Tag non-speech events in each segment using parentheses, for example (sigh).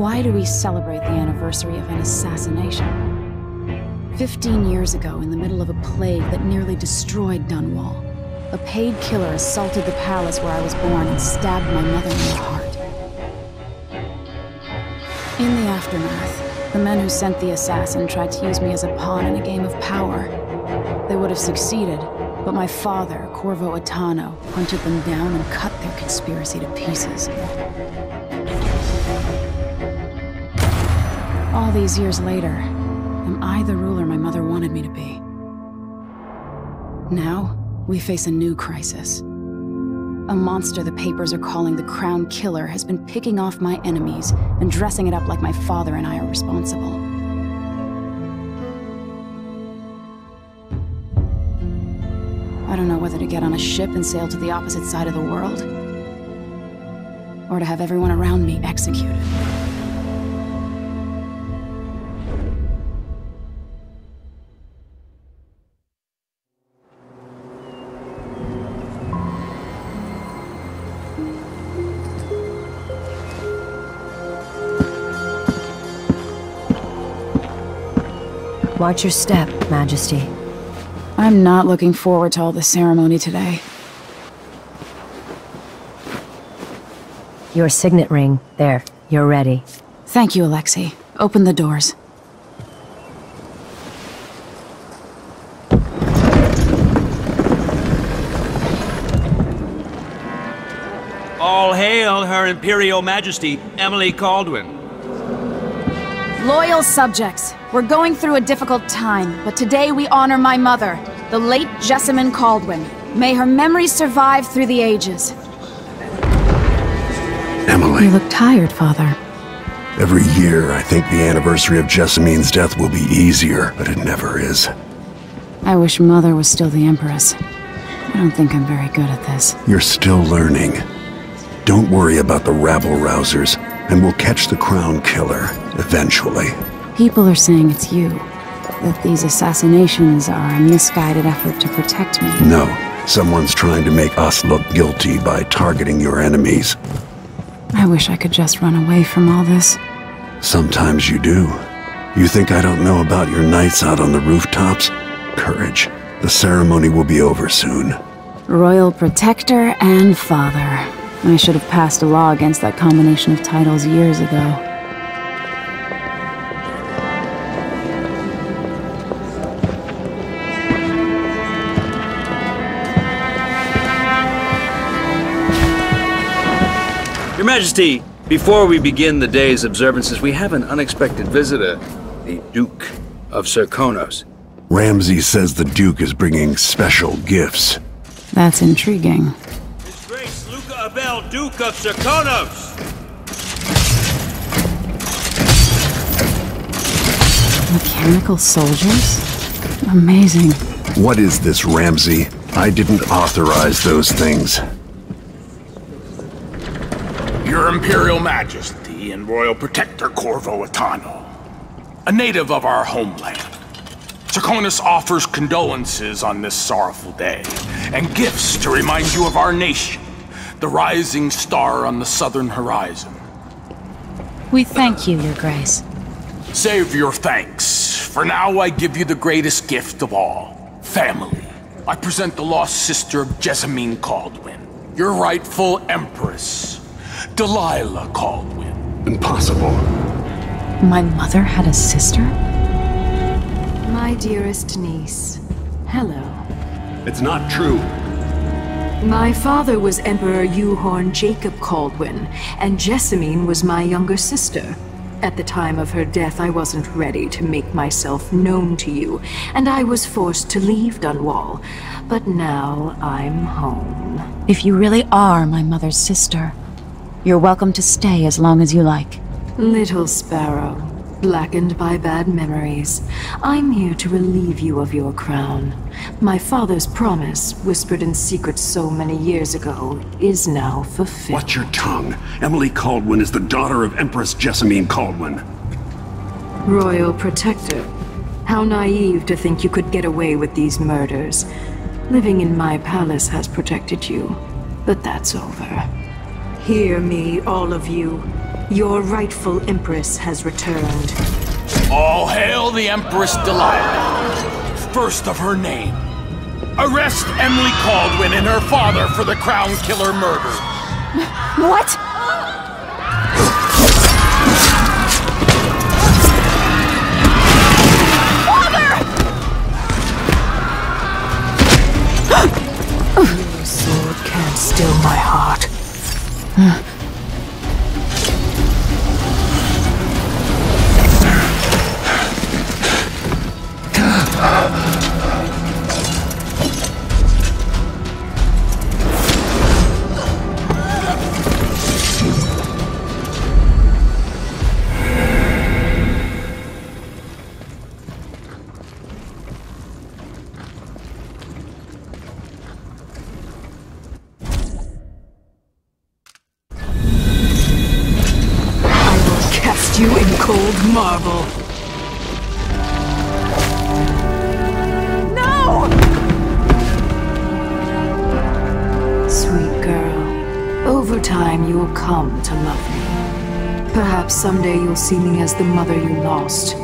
Why do we celebrate the anniversary of an assassination? Fifteen years ago, in the middle of a plague that nearly destroyed Dunwall, a paid killer assaulted the palace where I was born and stabbed my mother in the heart. In the aftermath, the men who sent the assassin tried to use me as a pawn in a game of power. They would have succeeded, but my father, Corvo Attano, hunted them down and cut their conspiracy to pieces. All these years later, am I the ruler my mother wanted me to be? Now, we face a new crisis. A monster the papers are calling the Crown Killer has been picking off my enemies and dressing it up like my father and I are responsible. I don't know whether to get on a ship and sail to the opposite side of the world, or to have everyone around me executed. Watch your step, Majesty. I'm not looking forward to all the ceremony today. Your signet ring. There, you're ready. Thank you, Alexei. Open the doors. All hail Her Imperial Majesty, Emily Kaldwin. Loyal subjects, we're going through a difficult time, but today we honor my mother, the late Jessamine Kaldwin. May her memory survive through the ages. Emily. You look tired, Father. Every year, I think the anniversary of Jessamine's death will be easier, but it never is. I wish Mother was still the Empress. I don't think I'm very good at this. You're still learning. Don't worry about the rabble-rousers, and we'll catch the Crown Killer, eventually. People are saying it's you. That these assassinations are a misguided effort to protect me. No, someone's trying to make us look guilty by targeting your enemies. I wish I could just run away from all this. Sometimes you do. You think I don't know about your nights out on the rooftops? Courage. The ceremony will be over soon. Royal Protector and Father. I should have passed a law against that combination of titles years ago. Majesty, before we begin the day's observances, we have an unexpected visitor, the Duke of Serkonos. Ramsey says the Duke is bringing special gifts. That's intriguing. His Grace Luca Abel, Duke of Serkonos! Mechanical soldiers? Amazing. What is this, Ramsey? I didn't authorize those things. Your Imperial Majesty and Royal Protector Corvo Attano, a native of our homeland. Serkonos offers condolences on this sorrowful day, and gifts to remind you of our nation, the rising star on the southern horizon. We thank you, Your Grace. Save your thanks. For now, I give you the greatest gift of all family. I present the lost sister of Jessamine Kaldwin, your rightful empress, Delilah Kaldwin. Impossible. My mother had a sister? My dearest niece, hello. It's not true. My father was Emperor Euhorn Jacob Kaldwin, and Jessamine was my younger sister. At the time of her death, I wasn't ready to make myself known to you, and I was forced to leave Dunwall. But now I'm home. If you really are my mother's sister, you're welcome to stay as long as you like. Little Sparrow, blackened by bad memories, I'm here to relieve you of your crown. My father's promise, whispered in secret so many years ago, is now fulfilled. Watch your tongue. Emily Kaldwin is the daughter of Empress Jessamine Kaldwin. Royal Protector. How naive to think you could get away with these murders. Living in my palace has protected you, but that's over. Hear me, all of you. Your rightful Empress has returned. All hail the Empress Delilah, first of her name. Arrest Emily Kaldwin and her father for the Crown Killer murder. What? Your sword can't still my heart. Huh? Perhaps someday you'll see me as the mother you lost.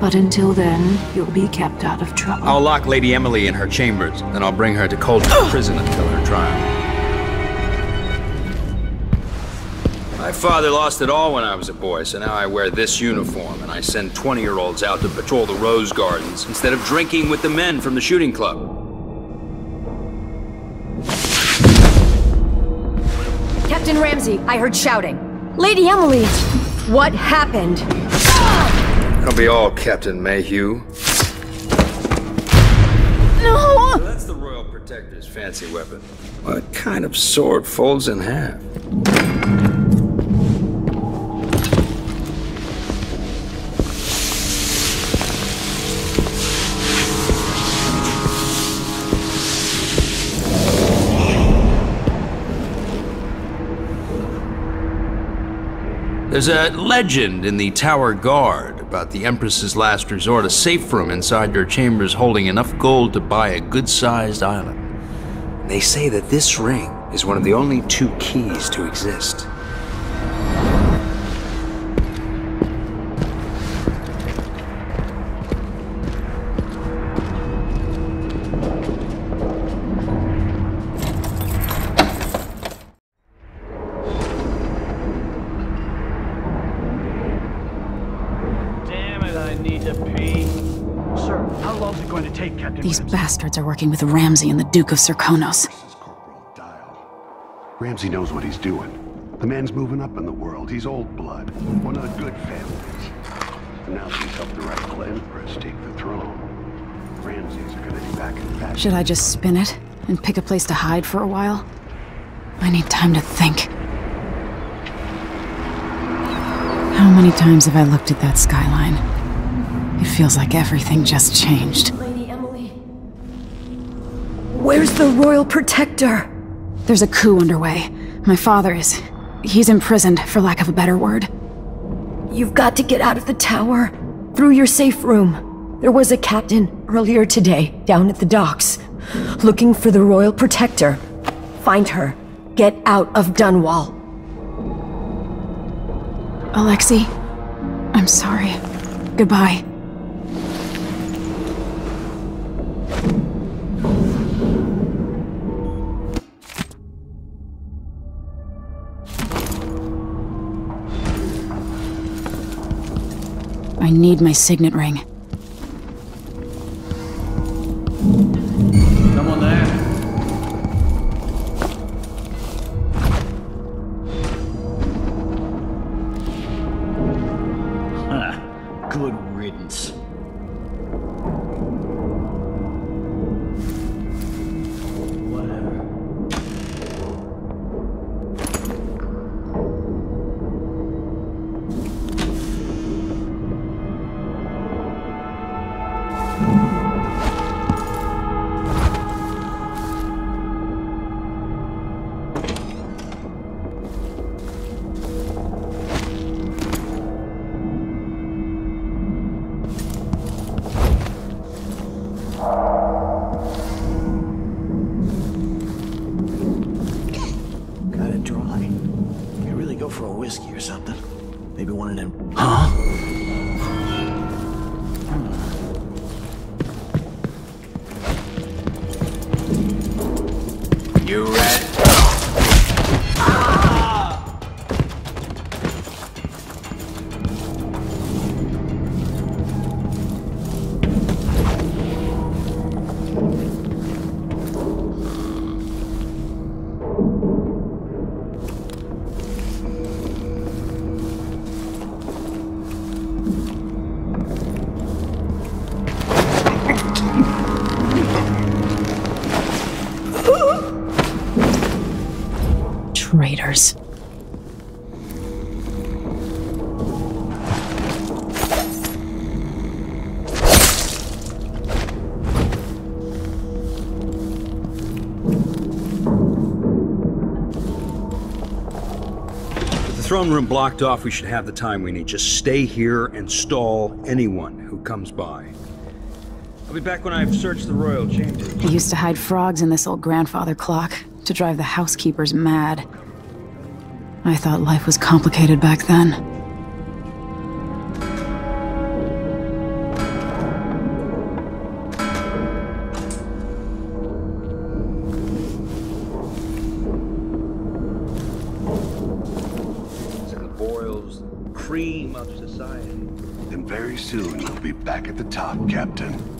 But until then, you'll be kept out of trouble. I'll lock Lady Emily in her chambers, then I'll bring her to Coldwood (gasps) Prison until her trial. My father lost it all when I was a boy, so now I wear this uniform and I send 20-year-olds out to patrol the rose gardens instead of drinking with the men from the shooting club. Captain Ramsey, I heard shouting. Lady Emily, what happened? That'll be all, Captain Mayhew. No! That's the Royal Protector's fancy weapon. What kind of sword folds in half? There's a legend in the Tower Guard about the Empress's last resort, a safe room inside her chambers holding enough gold to buy a good sized island. They say that this ring is one of the only two keys to exist. Ramsey? are working with Ramsey and the Duke of Serkonos. This is Corporal Dial. Ramsey knows what he's doing. The man's moving up in the world. He's old blood. One of the good families. And now that he's helped the rightful Empress take the throne, Ramsey's gonna be back in fashion. Should I just spin it and pick a place to hide for a while? I need time to think. How many times have I looked at that skyline? It feels like everything just changed. Where's the Royal Protector? There's a coup underway. My father is. He's imprisoned, for lack of a better word. You've got to get out of the tower. Through your safe room. There was a captain earlier today, down at the docks, looking for the Royal Protector. Find her. Get out of Dunwall. Alexei, I'm sorry. Goodbye. I need my signet ring. Throne room blocked off, we should have the time we need. Just stay here and stall anyone who comes by. I'll be back when I've searched the royal chambers. I used to hide frogs in this old grandfather clock to drive the housekeepers mad. I thought life was complicated back then. Back at the top, Captain.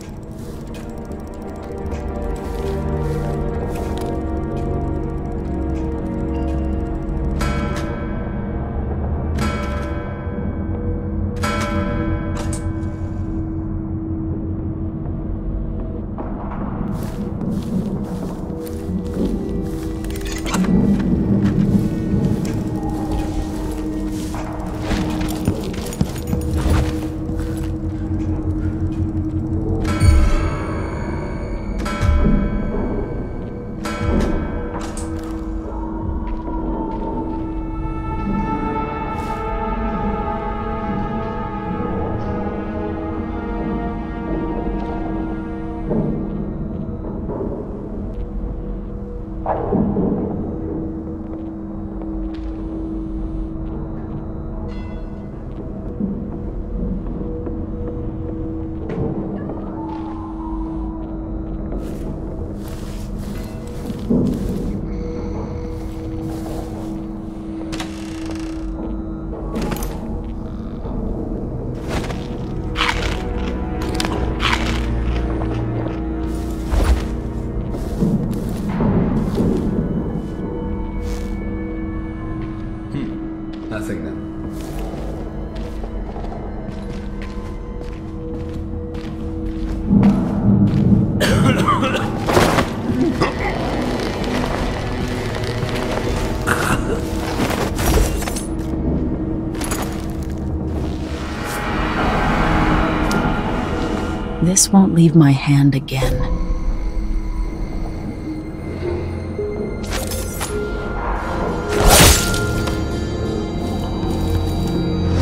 This won't leave my hand again.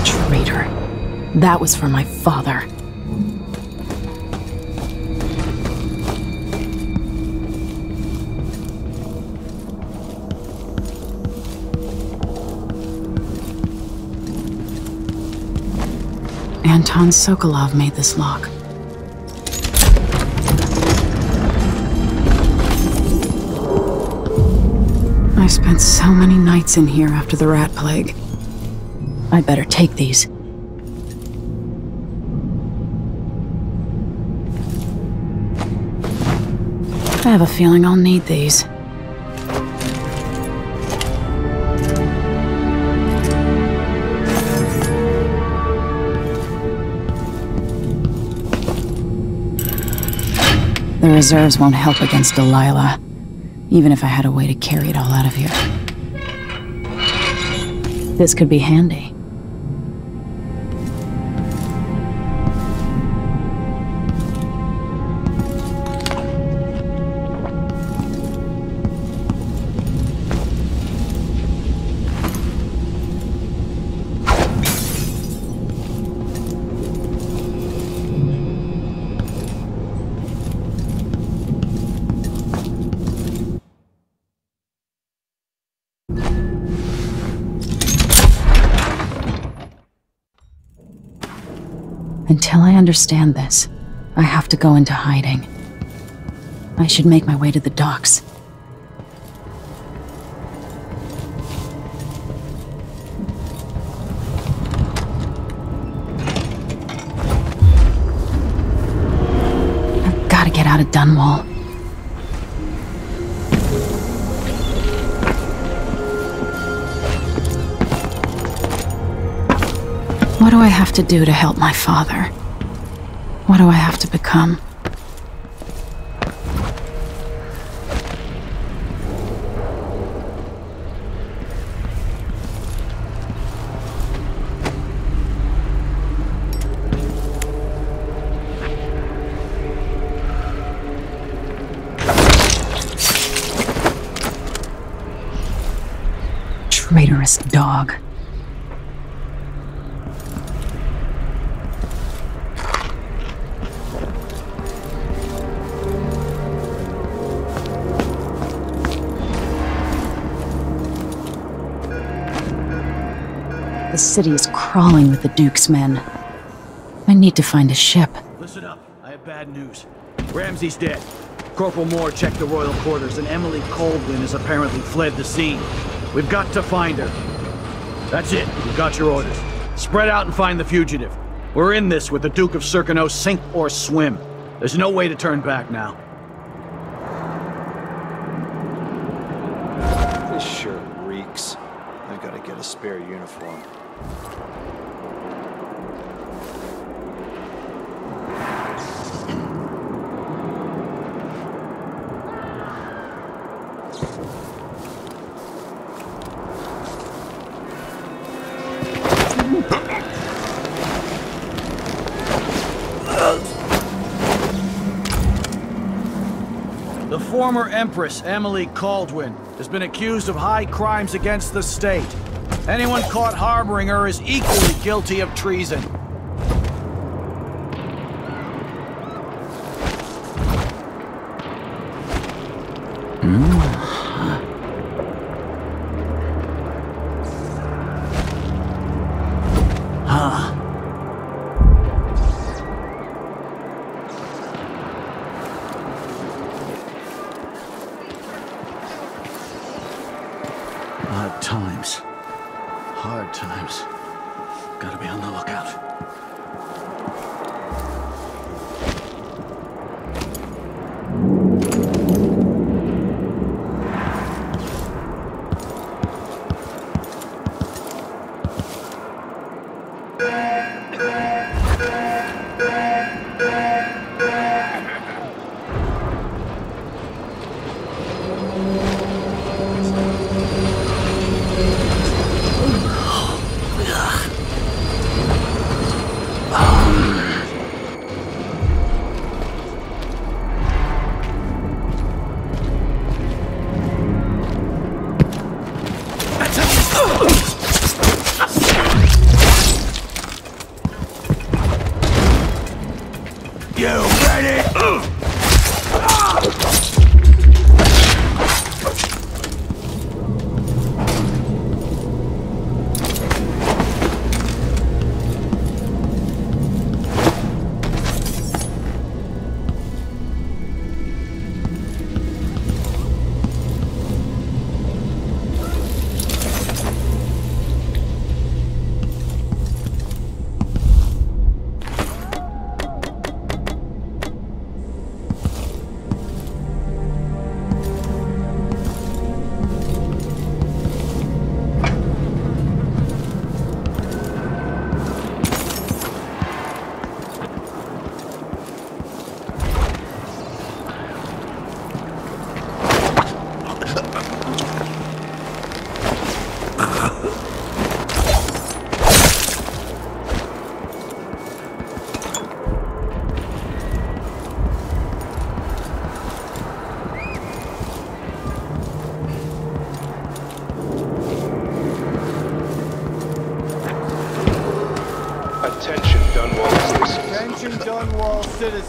Traitor. That was for my father. Anton Sokolov made this lock. I spent so many nights in here after the rat plague. I'd better take these. I have a feeling I'll need these. The reserves won't help against Delilah, even if I had a way to carry it all out of here. This could be handy. Until I understand this, I have to go into hiding. I should make my way to the docks. I've got to get out of Dunwall. What do I have to do to help my father? What do I have to become? The city is crawling with the Duke's men. I need to find a ship. Listen up. I have bad news. Ramsey's dead. Corporal Moore checked the royal quarters, and Emily Kaldwin has apparently fled the scene. We've got to find her. That's it. We've got your orders. Spread out and find the fugitive. We're in this with the Duke of Serkonos, sink or swim. There's no way to turn back now. This shirt reeks. I gotta get a spare uniform. Former Empress, Emily Kaldwin, has been accused of high crimes against the state. Anyone caught harboring her is equally guilty of treason. Hard times. Hard times. Gotta be on the lookout. Ugh!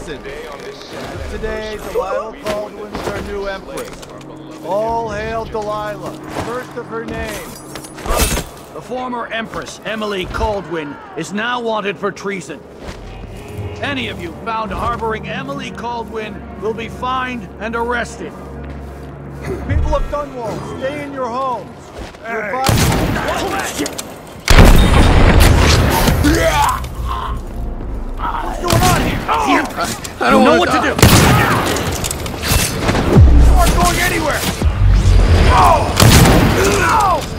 Citizen. Today, Delilah Kaldwin's our new empress. All hail Delilah, first of her name. The former Empress, Emily Kaldwin, is now wanted for treason. Any of you found harboring Emily Kaldwin will be fined and arrested. People of Dunwall, stay in your homes. You're advised- What's going on here? I you don't know wanna what to do. You aren't going anywhere. Oh! No!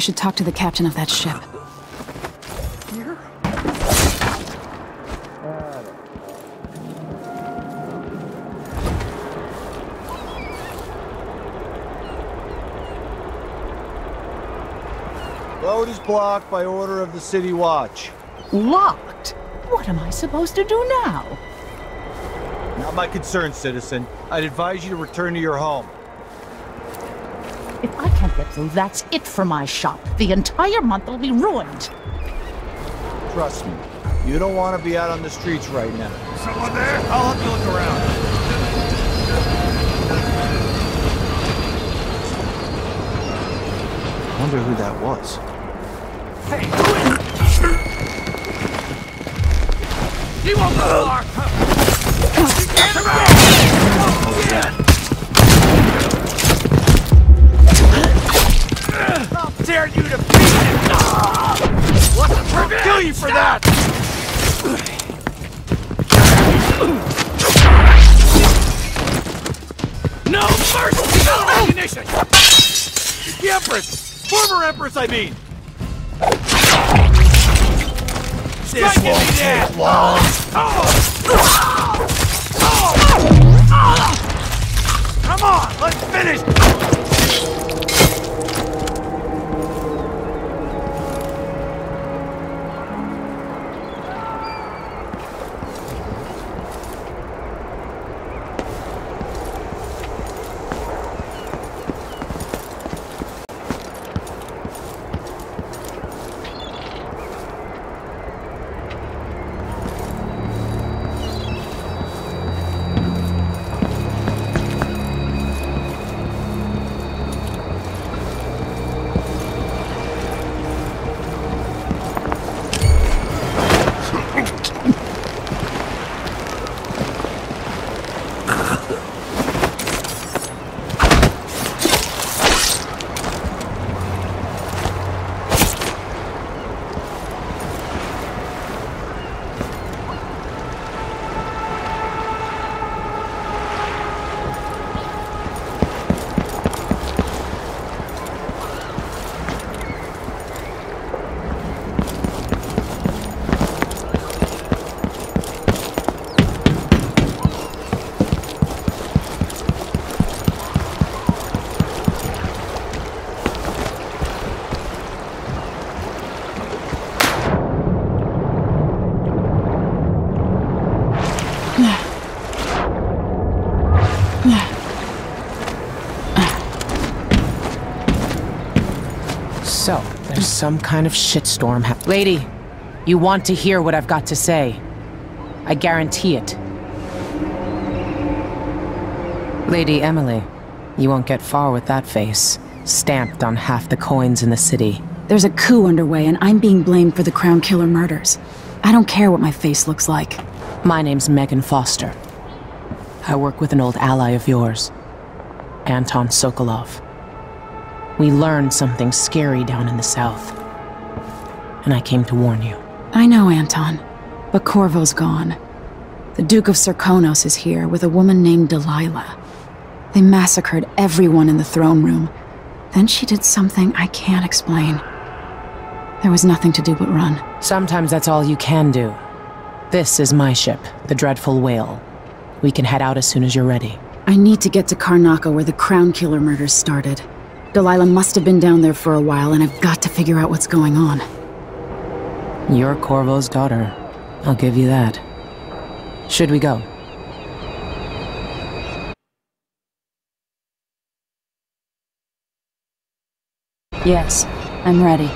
Should talk to the captain of that ship. Road is blocked by order of the City Watch. Locked? What am I supposed to do now? Not my concern, citizen. I'd advise you to return to your home. If I can't get through, that's it for my shop. The entire month will be ruined. Trust me. You don't want to be out on the streets right now. Someone there? I'll help you look around. I Wonder who that was. Hey, who is He won't go far! Get him out! Oh, yeah. Tear you to pieces! Let the truck kill you for that! No mercy! No recognition! The Empress! Former Empress, I mean! This won't take long. Come on, let's finish. Some kind of shitstorm hap- Lady, you want to hear what I've got to say. I guarantee it. Lady Emily, you won't get far with that face. Stamped on half the coins in the city. There's a coup underway, and I'm being blamed for the Crown Killer murders. I don't care what my face looks like. My name's Megan Foster. I work with an old ally of yours, Anton Sokolov. We learned something scary down in the south, and I came to warn you. I know, Anton. But Corvo's gone. The Duke of Serkonos is here with a woman named Delilah. They massacred everyone in the throne room. Then she did something I can't explain. There was nothing to do but run. Sometimes that's all you can do. This is my ship, the Dreadful Whale. We can head out as soon as you're ready. I need to get to Karnaca where the Crown Killer murders started. Delilah must have been down there for a while, and I've got to figure out what's going on. You're Corvo's daughter. I'll give you that. Should we go? Yes, I'm ready.